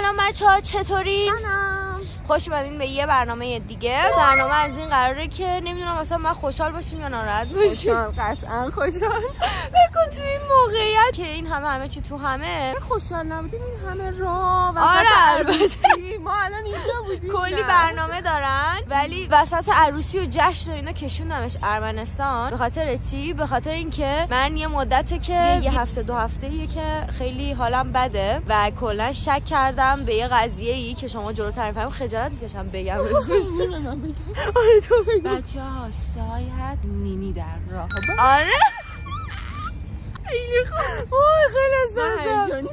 سلام بچه ها چطوری؟ سلام خوش اومدین به یه برنامه دیگه. برنامه از این قراره که نمی‌دونم مثلا من خوشحال باشیم یا ناراحت باشیم. خوشحال قطعا خوشحال. بگو تو این موقعیت که این همه همه چی تو همه. خوشحال نبودیم این همه راه آره البته. ما الان اینجا بودیم. کلی. برنامه دارن ولی وسط عروسی و جشن و اینا کشوندمش ارمنستان. به خاطر چی؟ به خاطر اینکه من یه مدته که یه هفته دو هفته ایه که خیلی حالم بده و کلا شک کردم به یه قضیه ای که شما جلوتر می‌فهمید. خجالت می‌کشم بگم اسمش. آره تو بگو. بچه ها شاید نینی در راه. آره. خیلی خوب. وای خیلی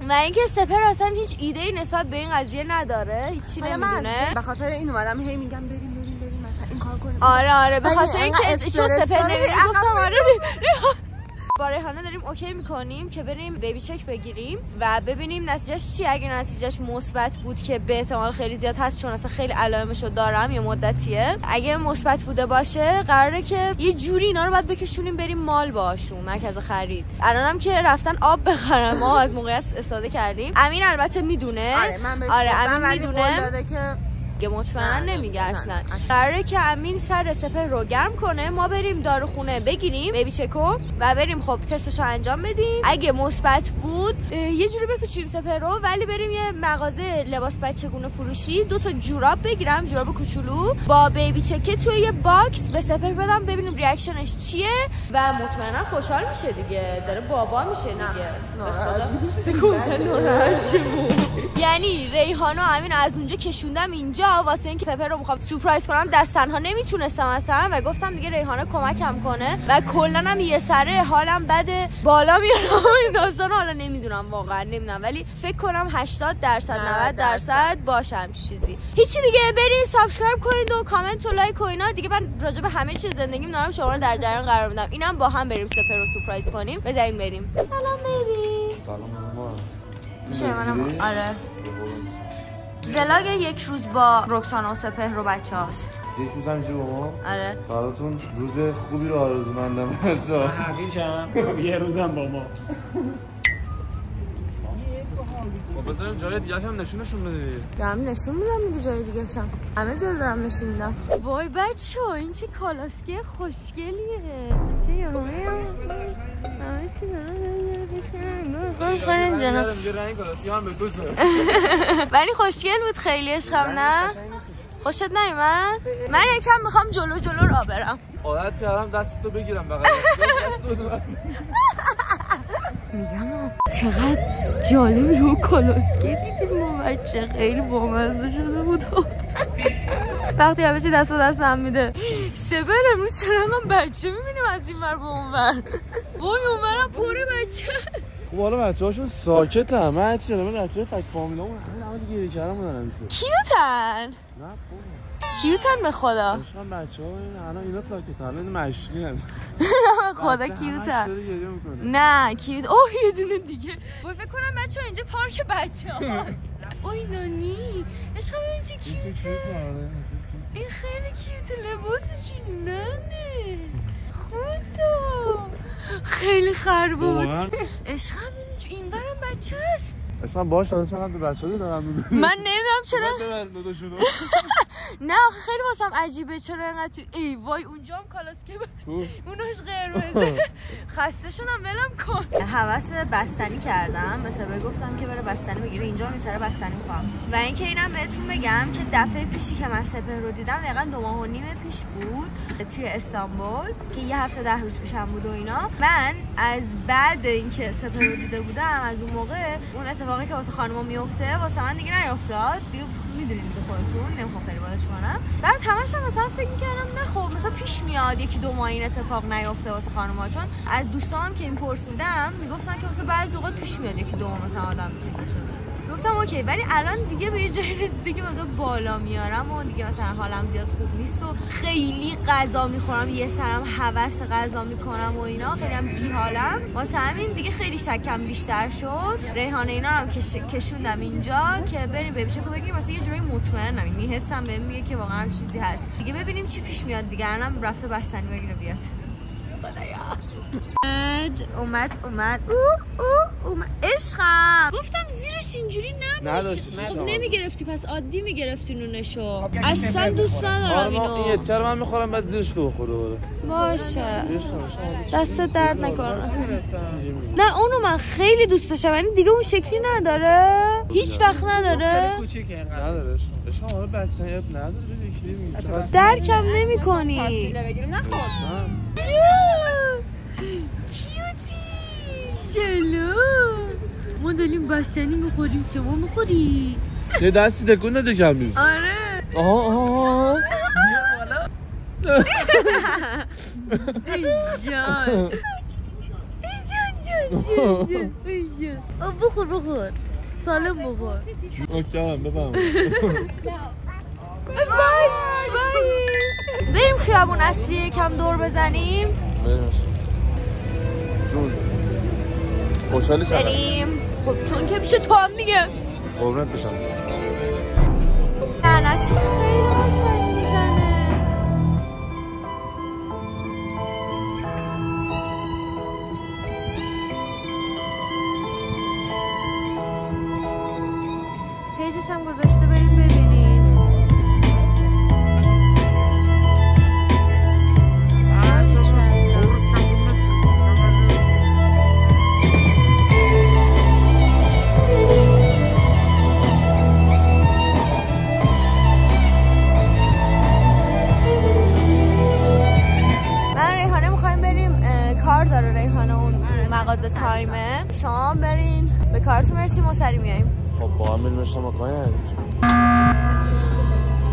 من اینکه سپهر اصلا هیچ ایده ای نسبت به این قضیه نداره. هیچی من نمی‌دونه. به خاطر این اومدم هی میگم بریم بریم بریم. مثلا این کار کنیم. آره آره. به خاطر اینکه چون سپهر عقب گفتم آره با ریحانه داریم okay می‌کنیم که بریم baby check بگیریم و ببینیم نتیجه‌ش چی اگه نتیجه‌ش مثبت بود که به احتمال خیلی زیاد هست چون اصلا خیلی علائمشو دارم یه مدتیه. اگه مثبت بوده باشه قراره که یه جوری اینا رو باید بکشونیم بریم mall باهاشون مرکز خرید. الانم که رفتن آب بخرم ما از موقعیت استفاده کردیم. امین البته می‌دونه. آره من بهش آره، امین می‌دونه. که که مطمئنا نمیگه اصلا. قراره که امین سر سپهر رو گرم کنه ما بریم داروخونه بگیریم baby check و و بریم خب تستش رو انجام بدیم. اگه مثبت بود یه جوری بپیچیم سپهر رو ولی بریم یه مغازه لباس بچگونه فروشی دو تا جوراب بگیرم جوراب کوچولو. با baby check ه توی یه box به سپهر بدم ببینیم reaction ش چیه. و مطمئنا خوشحال میشه دیگه داره بابا میشه دیگه. به خدا. یعنی ریحانه و امین از اونجا کشوندم اینجا واسه اینکه سپهر رو می‌خوام سورپرایز کنم دست تنها نمی‌تونستم اصلا و گفتم دیگه ریحانه کمکم کنه و کلا هم یه سره حالم بده بالا میارم این داستان حالا نمی‌دونم واقعا نمی‌دونم. ولی فکر کنم 80 درصد 90 درصد. باشه همچین چیزی. هیچی دیگه برین subscribe کنید و کامنت و like و اینا. دیگه من راجع به همه چیز زندگیم دارم شما رو در جریان قرار میدم. اینم با هم بریم سپهر رو سورپرایز کنیم. بذاریم بریم. سلام baby. سلام میشه منم آره. ولاگ یک روز با رکسانا و سپهر و بچه هاست یک روز همینجور با ما؟ آره. براتون روز خوبی رو آرزو مندم بچه‌ها. حقیقم یه روزم با ما. خب بذاریم جای دیگه هم نشونشون بده دارم نشون میدم دیگه جای دیگه شم. همه جا رو دارم نشون میدم. وای بچه این چه کالاسکه خوشگلیه. چه یه همه چی دارم به دوسته ولی خوشگل بود خیلی عشقم نه؟ خوشت نیومد من یکم می‌خوام جلو جلو را برم. عادت کردم دستتو بگیرم بغل. میگم چقدر جالب رو کالاسکه دیدیم ما بچه خیلی بامزه شده بود. وقتی همه چی دست به دست هم میده. سبر امروز چرا من بچه می‌بینیم از این ور به اون ور؟ وای اون ورم پر بچه. خب حالا بچه هاشون ساکت هم من هرچی من بچه فک فامیلا همون همه دیگه گیری کردم دارم کیوتن؟ نه بابا. کیوتن به خدا؟ عشقم بچه ها الان اینا ساکت هم الان مشقی هم خدا کیوتن. نه کیوت اوه یه دونه دیگه. وای فکر کنم بچه اینجا پارک بچه هاست اوی نانی. عشقم این چه این چه کیوته؟ آره. این خیلی کیوته لباسشون ننه. خدا. خیلی خربوت؟ عشقم این این برم بچه است اصلا باش الان چقدر بچه دارم. من نمی‌دونم چرا داداشونو. نه آخه خیلی واسم عجیبه. چرا اینقدر تو ای وای اونجا هم کالاسکه. اوناش قرمزه. خسته شدم ولم کن. حوس بستنی کردم. مثلا به گفتم که بره بستنی بگیره. اینجا می سر بستنی می‌خوام. و اینکه اینم بهتون بگم که دفعه پیشی که من سپر رو دیدم دقیقا دو ماه و نیم پیش بود توی استانبول که یه هفته ده روز پیشم بود و اینا. من از بعد اینکه سپر رو دیده بودم از اون موقع اون اتفاقی که واسه خانم‌ها میفته واسه من دیگه نیفتاد دیگه می‌دونید دیگه خودتون نمی‌خوام خیلی بادش کنم بعد همش هم مثلا فکر می‌کردم نه خب مثلا پیش میاد یکی دو ماه این اتفاق نیفته واسه خانم‌ها چون از دوستانم که این پرسیدم می‌گفتن که مثلا بعضی اوقات پیش میاد یکی دو ماه مثلا آدم چیز گفتم اوکی ولی الان دیگه به یه جایی رسیده که مثلا بالا میارم و دیگه مثلا حالم زیاد خوب نیست و خیلی غذا می‌خورم یه سرم هوس غذا می‌کنم و اینا خیلی هم بیحالم. واسه همین دیگه خیلی شکم بیشتر شد. ریحانه اینا هم کش... کشوندم اینجا که بریم ببیشه که بگیم مثلا یه جوری مطمئنم. این حسم بهم میگه که واقعا چیزی هست. دیگه ببینیم چی پیش میاد دیگه. الانم رفته بستنی بگیره بیاد. اومد اومد. او او عشقم. گفتم زیرش اینجوری نداشتی خب نمی‌گرفتی پس عادی می‌گرفتی نونشو. اصلا دوست ندارم آره ما این اینو یتکر من می‌خورم بعد زیرش تو بخوره باشه. دست درد نکنه. نه اونو من خیلی دوست داشتم. یعنی دیگه اون شکلی نداره. هیچ وقت نداره. ندارش اشان آره بستنی اب نداره درکم نمی کنی بگیریم نخور کیوتی شلو ما داریم بستنی می‌خوریم شما می‌خوری؟ چه دستی تکون نده کمی آره. آها آها ای جان ای جان آه، بخور بخور سالم بخور اوکی بفهم بای بای بریم خیابون اصلی یکم دور بزنیم. جون. خوشحالی چقدر بریم. خب چون که میشه تو هم دیگه. قربونت بشم. لعنتی. خیلی قشنگ می‌زنه پیجش هم گذاشته داره ریحانه اون مغازه تایمه. شما برین. به کارتون مرسی ما سری میاییم. خب با هم بریم اشتما کنیم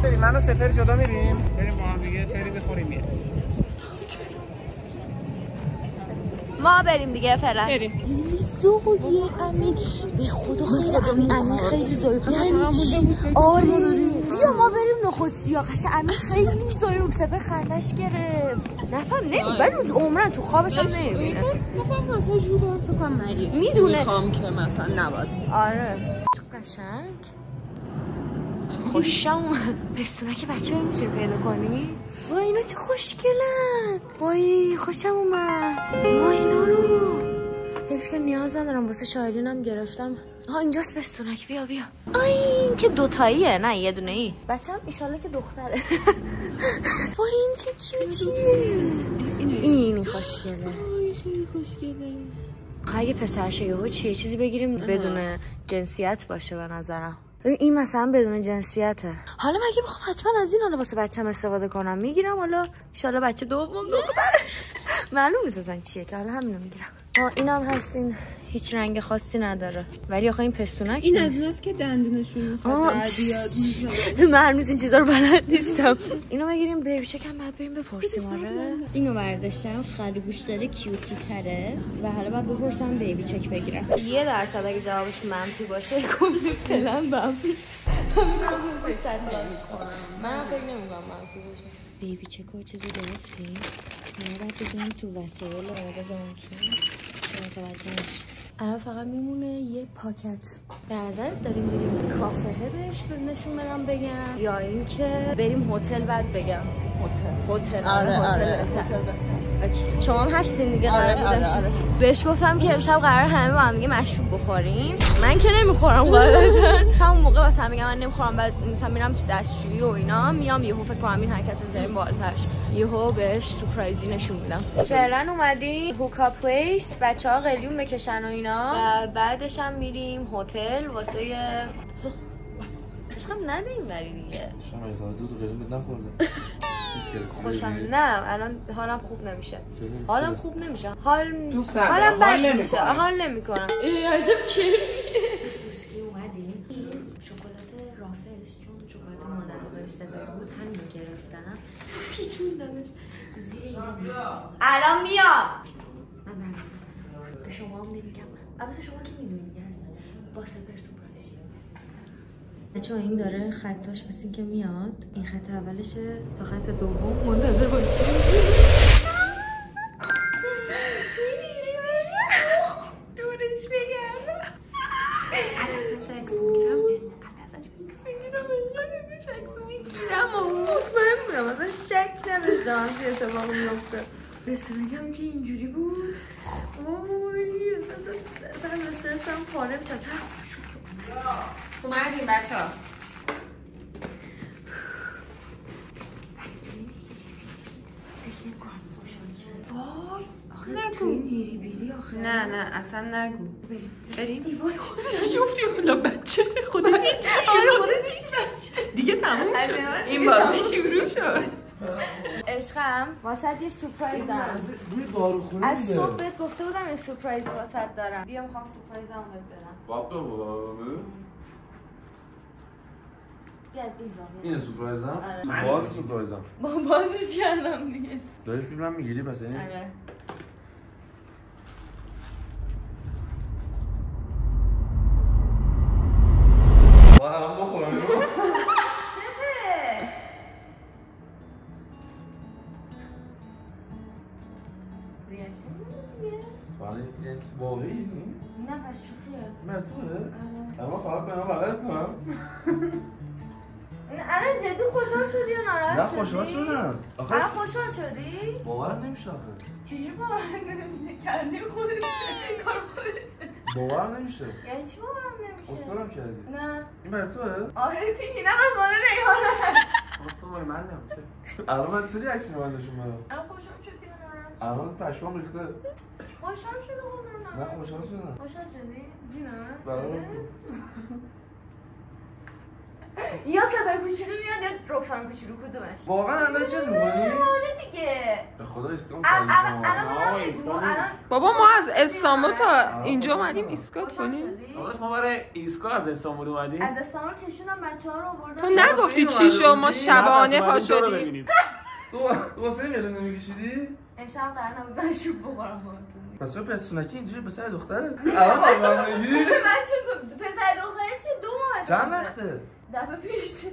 بریم من و سپر جدا میریم. بریم با هم دیگه فری بخوریم. میریم. ما بریم دیگه فعلا. بریم. زویه امین. به خدا خیلی امین. امین خیلی زوی یعنی چی؟ آره. بیا ما بریم نخود سیاقش. امین خیلی زوی رو سپر خندش گرفت. نفهم نمی ولی اون عمرن تو خوابش هم نمی‌بینه گفتم مثلا جو برم تو کنم می‌دونه. می‌خوام که مثلا نباید. آره. تو قشنگ. خوشم اومد. پستونک بچه رو می‌تونی پیدا کنی؟ وای اینا چه خوشگلن. وای خوشم اومد. وای اینا رو. حیف که نیاز ندارم. واسه شاهدینم گرفتم. ها اینجاست پستونک بیا بیا. آی این که دوتاییه نه یه دونه ای بچه هم ایشالله که دختره. وای این چه کیوتیه این خوشگله. خیلی خوشگله. اگه پسرشه یهو چیه؟ چیزی بگیریم بدون جنسیت باشه به نظرم. این مثلا بدون جنسیته. حالا مگه بخوام حتما از این حالا واسه بچم استفاده کنم؟ می‌گیرم حالا ان بچه دوم دختر معلوم نیست چیه که حالا همینو می‌گیرم. آه اینم هست این هیچ رنگ خاصی نداره. ولی آخه این پستونک این. از اوناست که دندونشون می‌خواد من هنوز این چیزا رو بلد نیستم. اینو بگیریم بیبی چکم بعد بریم بپرسیم آره. اینو برداشتم. خرگوش داره کیوتی تره. و حالا باید بپرسم بیبی چک بگیرم. یه درصد اگه جوابش منفی باشه کل پلن منفی من فکر نمی‌کنم منفی باشه. بیبی چک ها چیزی گرفتیم. من باید بگیرم تو وسایل آرزانتون متوجه نشی الان فقط میمونه یه پاکت. به نظرت داریم بریم کافه بهش؟ نشون بدم بگم. یا اینکه بریم هتل بعد بگم. هتل. هتل. آره آره هتل. اوکی. شما هم هستین دیگه؟ آره، قرار آره، بودم آره. بهش گفتم که امشب قرار همه با هم دیگه مشروب بخوریم. من که نمی‌خورم غالبا همون موقع مثلا میگم من نمی‌خورم بعد مثلا میرم تو دستشویی و اینا میام یهو فکر کنم این حرکت رو بزنیم بالترش یهو بهش سورپرایزی نشون میدم. فعلا اومدیم هوکا پلیس بچه ها قلیون بکشن و اینا. و بعدش هم میریم هتل واسه عشقم نده این بری دیگه. شما دود قلیمت نخورده. خوشم. نه الان حالم خوب نمیشه؟ حالم خوب نمیشه حال دوست. حالم بد حال میشه نمی‌کنم. حال نمی‌کنم عجب کی سوسکی اومدیم شکلات رافلز چون شکلات مورد علاقه بود همین گرفتم پیچوندمش زیر. الان میام من. به شما هم نمیگم البته شما که می‌دونید با سپر. بچه این داره خطاش مثل این که میاد این خط اولشه تا خط دوم منتظر باشیم توی نیری دورش بگردم ازش عکس می‌گیرم ازش عکس می‌گیرم ازش عکس می‌گیرم مطمئن بودم ازش شک نداشتم که اتفاق میفته رستورانم که اینجوری بود وای اصلا اصلا استرسم پاره میشم چرا خوش شد اومدیم بچه ها. وای آخه نگو. توی نیری بیری آخه. نه نه اصلا نگو. بریم. ای وای خدا. یوفی حالا بچه خدا. آره بچه دیگه تموم شد. این بازی شروع شد. عشقم واسه یه سورپرایز دارم. از. صبح بهت گفته بودم یه سورپرایز واسه دارم. بیا می‌خوام سورپرایزم بهت بدم. بابا. این زاویه اینه سورپرایزم آره. باز سورپرایزم با بازش کردم دیگه. داری فیلم هم می‌گیری پس یعنی؟ آره. واقعی؟ نه پس شوخیه مرتوه؟ آره. اما فقط به من بغلت کنم. جدی خوشحال شدی یا ناراحت نه شدی؟ خوشحال شدم. آخه خوشحال شدی؟ باور نمیشه آخه چجوری باور نمیشه کردی خودت. کار خودت باور نمیشه. یعنی چی باورم نمیشه؟ اسکارم کردی. نه. این برای توه؟ آره دیگه نه از مال ریحانه. اسکار من نمیشه. الان من چوری اکشن من نشون بدم الان خوشحال شدی یا ناراحت شدی؟ الان پشمام ریخته. خوشحال شدی خودم نه خوشحال شدم. خوشحال شدی؟ جونم؟ برای یا سفر کوچولو میاد یا روشن کوچولو کدومش؟ واقعا الان چیز می‌کنی؟ آره دیگه به خدا نیست. بابا ما از استانبول تا اینجا اومدیم ایسکا خوشحال کنیم؟ داداش ما برای ایسکا از استانبول اومدیم از استانبول کشوندم بچه ها رو آوردم تو نگفتی چی شو ما شبانه پا شدیم تو واسه میلون نمیکشیدی؟ امشب قرار نبود من شوب بخورم باهاتون پس چرا پسونکی اینجوری پسر دختره؟ الان واقعا میگی؟ من چون دو- پسر دختره چه دو ماه چند وقته؟ دفعه پیش.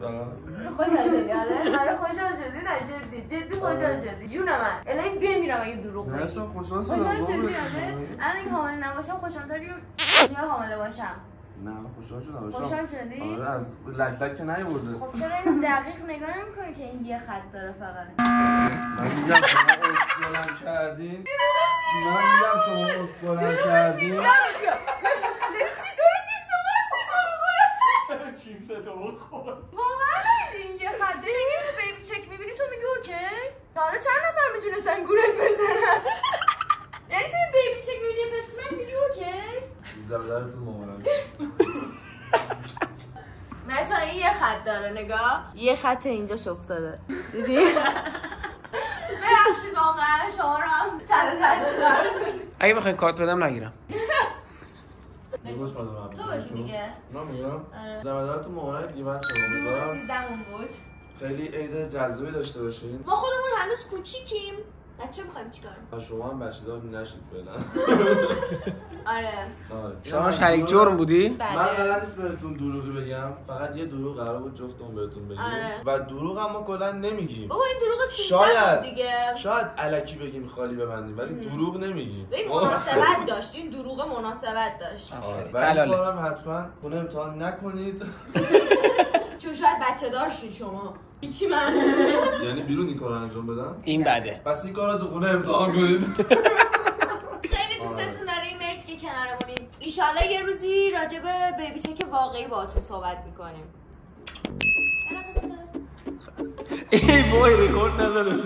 دارم خوشحال شدی آره؟ آره خوشحال شدی. نه جدی جدی خوشحال شدی. جون من الان بمیرم اگه دروغ بگی خوشحال خوشحال شدی بابا. آره؟ الان اگه حامله نباشم خوشحالتریم یا حامله باشم؟ نه خوشحال شدم. خوشحال شدی؟ آره از لک لک که نیورده. خب چرا اینو دقیق نگاه نمی‌کنی که این یه خط داره فقط؟ من میگم شما اسکلم کردین. من میگم شما اسکلم کردین. تو بخور واقعا این یه خط. یعنی تو بیبی چک می‌بینی تو میگی اوکی. حالا چند نفر می‌تونستن گولت بزنن؟ یعنی تو این بیبی چک می‌بینی یه پستونک میگی اوکی. زبدرتون مامانم. بچه این یه خط داره نگاه. یه خط اینجاش افتاده. دیدی؟ ببخشید واقعا شما رو هم قرار دادیم. اگه بخواین کارت بدم نگیرم. بگوش مادم هم تو بگو دیگه. من میگم. آره. زبدرتون مامانم دیگه بچه دو امیدوارم بود. خیلی عید جذابی داشته باشین. ما خودمون هنوز کوچیکیم. بچه می‌خوایم چیکار شما هم بچه دار نشید فعلا. آره. شما شریک جرم بودی؟ من بله قرار نیست بهتون دروغی بگم. فقط یه دروغ قرار بود جفتمون بهتون بگیم. آره. و دروغ هم ما کلا نمیگیم. بابا این دروغ شاید. دیگه. شاید علکی بگیم خالی ببندیم ولی دروغ نمیگیم. ببین مناسبت داشت. این دروغ مناسبت داشت. آره. و این حلاله. کارم حتما خونه امتحان نکنید. چون شاید بچه دار شید شما. هیچی معنی یعنی بیرون این کار انجام بدم؟ این بده. پس این کار رو تو خونه امتحان کنید. خیلی دوستتون داریم مرسی که کنارمونیم ایشالله یه روزی راجع به بیبی چک واقعی باهاتون صحبت می‌کنیم. ای وای رکورد نزدم